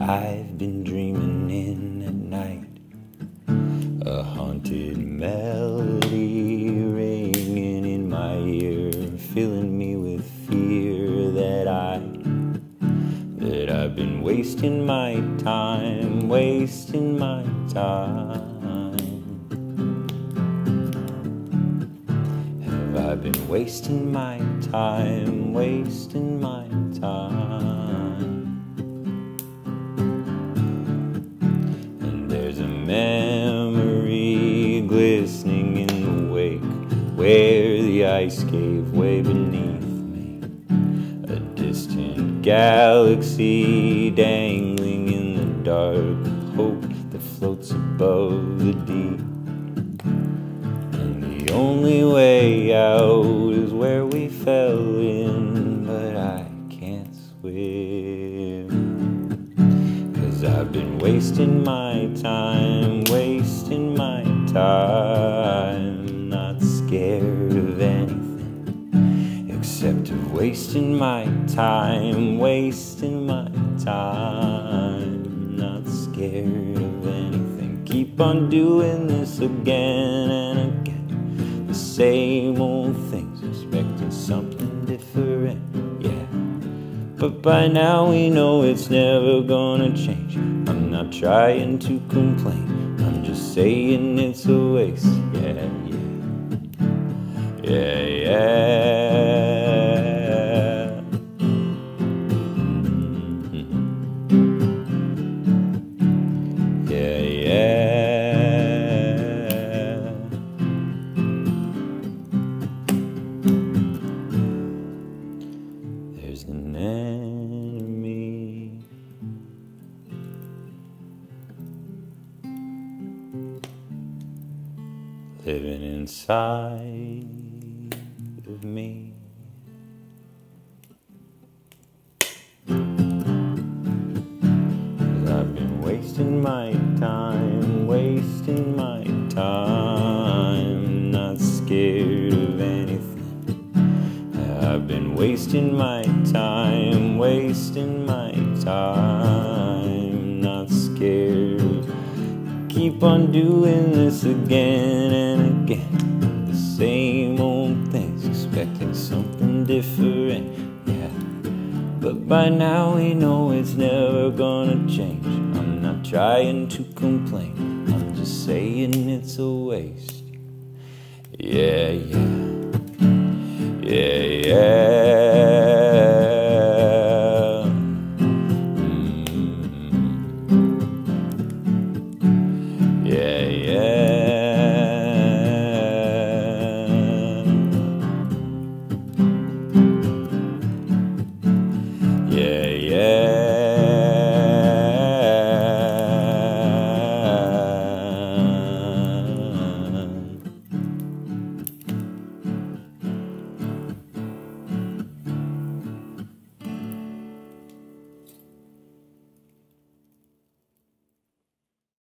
I've been dreaming in at night. A haunted melody ringing in my ear, filling me with fear that I that I've been wasting my time, wasting my time. Have I been wasting my time, wasting my glistening in the wake where the ice gave way beneath me. A distant galaxy dangling in the dark, hope that floats above the deep. And the only way out is where we fell in, but I can't swim. Cause I've been wasting my time, time, not scared of anything except of wasting my time, wasting my time, not scared of anything. Keep on doing this again and again, the same old things, expecting something different, yeah. But by now we know it's never gonna change. I'm not trying to complain, I'm saying it's a waste. Yeah, yeah. Yeah, yeah. Mhm. Yeah, yeah. There's an enemy. Living inside of me. I've been wasting my time, wasting my time, not scared of anything. I've been wasting my time, wasting my time, not scared. Keep on doing this again and again. The same old things, expecting something different, yeah. But by now we know it's never gonna change. I'm not trying to complain, I'm just saying it's a waste. Yeah, yeah. Yeah, yeah. Yeah.